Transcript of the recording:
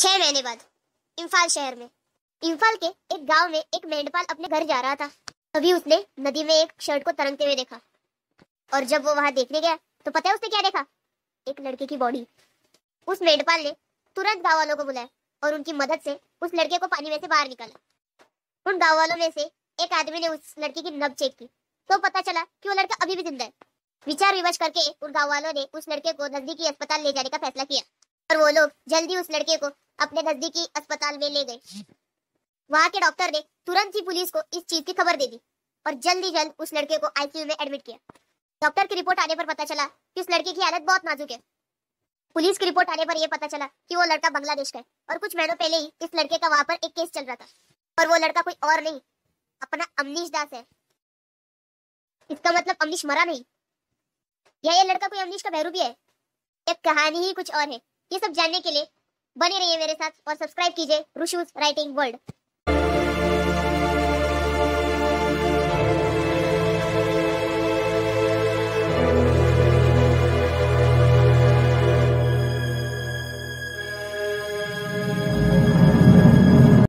छह महीने बाद, इम्फाल शहर में। इम्फाल के एक गाँव में एक मेंढपाल अपने घर जा रहा था। तभी उसने नदी में एक शर्ट को तरंगते हुए देखा। और जब वो वहाँ देखने गया तो पता है उसने क्या देखा? एक लड़के की बॉडी। उस मेंढपाल ने तुरंत गाँव वालों को बुलाया और उनकी मदद से उस लड़के को पानी में से बाहर निकाला। उन गाँव वालों में से एक आदमी ने उस लड़के की नब चेक की तो पता चला कि वो लड़का अभी भी ज़िंदा है। विचार विमर्श करके उन गाँव वालों ने उस लड़के को नजदीकी अस्पताल ले जाने का फैसला किया और वो लोग जल्दी उस लड़के को अपने नजदीकी अस्पताल में ले गए। वहाँ के डॉक्टर ने तुरंत ही पुलिस को इस चीज़ की खबर दे दी और जल्दी जल्द उस लड़के को आईसीयू में एडमिट किया। डॉक्टर की रिपोर्ट आने पर पता चला कि उस लड़के की हालत बहुत नाजुक है। पुलिस की रिपोर्ट आने पर यह पता चला कि वो लड़का बांग्लादेश का है और कुछ महीनों पहले ही इस लड़के का वहाँ पर एक केस चल रहा था और वो लड़का कोई और नहीं, अपना अमनीश दास है। इसका मतलब अमनीश मरा नहीं। या ये लड़का कोई अमनीश का भी है? एक कहानी ही कुछ और है। ये सब जानने के लिए बने रहिए मेरे साथ और सब्सक्राइब कीजिए रुशूज राइटिंग वर्ल्ड